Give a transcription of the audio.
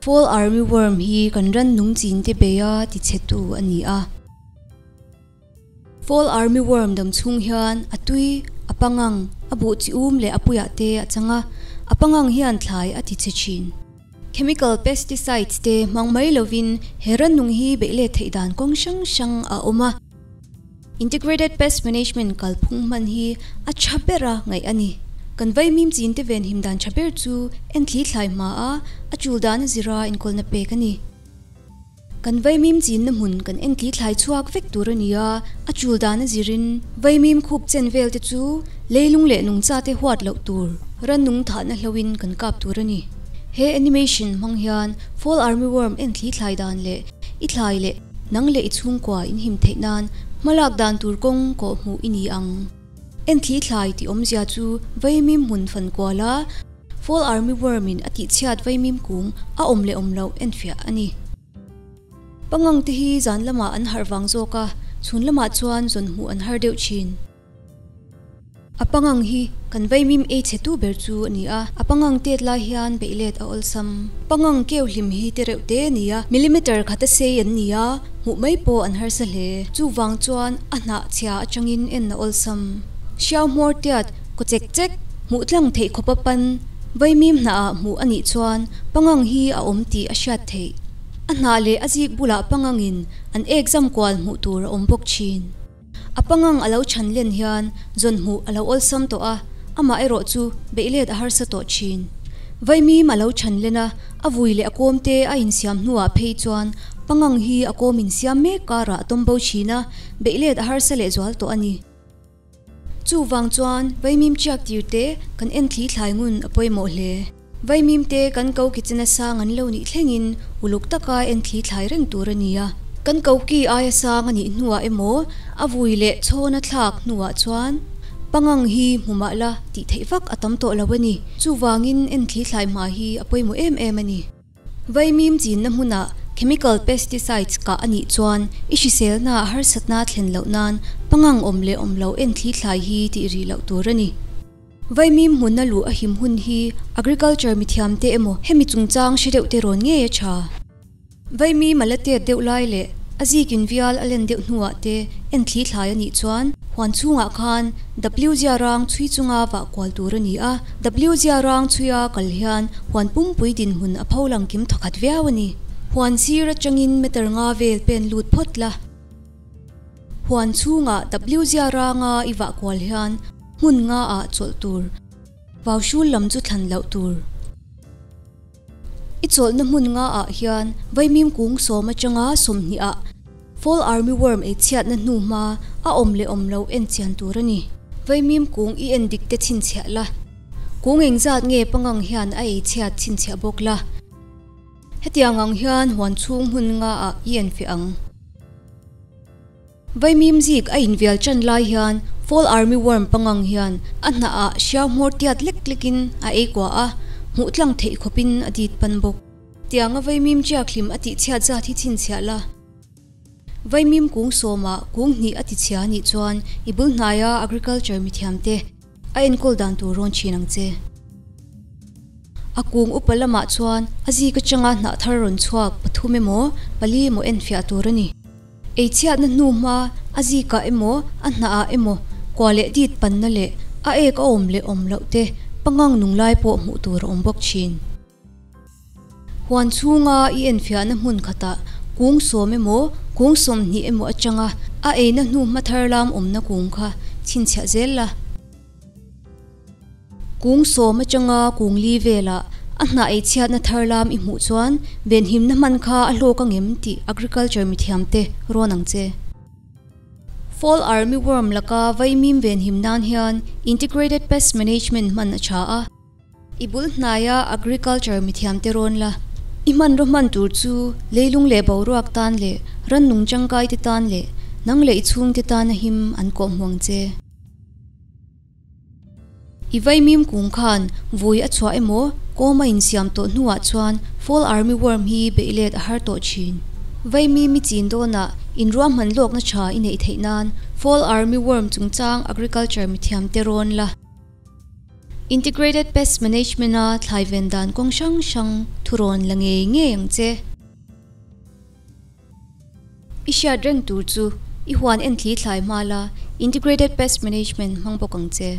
Fall army worm hi kan ran nung chin te beya ti chetu ani a Fall army worm dam chung hian atui apangang abu chi um le apuya te achanga apangang hian thlai ati chechin chemical pesticides te mangmai lovin heran nung hi beile theidan kong shang shang a oma integrated pest management kalphung man hi achapera ngai ani kan vai mim chin te ven him dan chaper chu en thli thlai ma a achul dan zira in kol na pe kani kan vai mim chin na mun kan en thli thlai chuak vek tur ania achul dan zirin vai mim khup chen vel te chu leilung le nung cha te huat lo tur ran nung tha na hlawin kan kap tur ani he animation mang hian fall army worm en thli thlai dan le i thlai le nang le i chung kwa in him theinan malak dan tur kong ko mu ini ang en thi thlai ti om zia chu vaimim mun fan kwala fall army wormin ati chiat vaimim kung a om le om lo en fia ani pangang ti hi zan lama an harwang zo ka. Chun lama chuan zon hu an har deuh chin. Apangang hi kan vaimim e chetu ber chu ani a apangang te la hian beilet a olsam pangang keu hlim hi te reuh te nia millimeter khata se an nia mu mai po an har sa le. Chu wang chuan a na chia atangin en na olsam xiao mor tiat ko chek chek mu tlang thei khopa pan vai mim na mu ani chuan pangang hi a om ti a shat thei a na le aji bula pangangin an exam kwal mu tur om bok chin a pangang alo chan len hian zon mu alo ol sam to a ama ero chu beilet a har sa to chin vai mi malo chan lena a vui le akom te a in siam nuwa phei chuan pangang hi akom in siam me kara tombo china beilet a har sa le zwal to ani chu wang chuan vaimim chak tir te kan en thli thlai ngun apoi mo hle vaimim te kan ko kichena sa ngan lo ni thlengin uluk taka en thli thlai reng tur ania kan ko ki aya sa ngani nuwa emo avui le chona thlak nuwa chuan pangang hi mumala ti theifak atam to lawani chu wangin en thli thlai ma hi apoi mo em em ani vaimim chin na huna chemical pesticides ka ani chuan ishisel na har satna thlen lo nan pangang omle omlo en thli thlai hi ti ri lo turani ani vaimi munna lu a him hun hi agriculture mi thiam te emo hemi chungchang shireu te ron nge ya cha. Vaimi malate deulai le aji kinvial alen deu hnuwa te en thli thlai ani chuan huan chunga khan wj rang chui chunga wa kwal tur ani a wj rang chuya kal hian hwan pum pui din hun a pholang kim thakhat viawani huan sira changin meter nga vel pen lut photla huan chunga w zia ranga iwa kwal hian mun nga a chol tur. Waw shu lam chu thlan lo tur. I chol na mun nga a hian vaimim kung so ma changa som ni a. Fall army worm e chiat na nu ma a om le om lo en chian tur ani. Vaimim kung i en dik te chin chha la. Kung eng zat nge pangang hian ai chiat chin chha bok la. Hetiang ang hian huan chung hun nga a yen fi ang. Vai mim zik a in vial chan lai hian fall army worm pangang hian. A na a sha mor tiat lek lekin a e kwa a. Mu tlang thei khopin adit pan bok. Tiang a vai mim chia khlim ati chha za thi chin chha la. Vai mim kung soma kung ni ati chha ni chuan ibul hnaya agriculture mi thiam te. A en kol dan tu ron chinang che. Akung upalama chuan azi ka changa na thar ron chuak pathume mo pali mo en fia ei chia na nu ma azi ka emo, a na a emo. Kwale dit pan na le, a ek om le om lo te. Pangang nung lai po mu tur om bok chin. Huan chunga i en fia na mun khata kung som emo, kung som ni emo achanga. A e na nu ma thar lam om na kung kha. Chin chha zel la. Kung so ma changa kung li vela na ei chiat na tharlam i mu chuan ben him na man kha a hlo ka ngem ti agriculture mi thiam te ronang che. Fall army worm laka vaimim ven him nan hian integrated pest management man a cha a. Ibul hnaya agriculture mi thiam te ron la. Iman roman tur chu leilung le boruak tan le ran nung changkai ti tan le nang le ichhung ti tan him an ko hmuang che. Ivai mim kung khan vui a chwa emo koma in siam to nuwa chuan fall army worm hi beilet har to chin. Vai mi mi chin do na in ruam han lok na cha in ei theinan fall army worm chungchang agriculture mi thiam te ron la. Integrated pest management a thlaiven dan kongsang sang thuron lange nge yang che. Isha dreng tur chu i huan en thli thlai mala integrated pest management mangbokang che.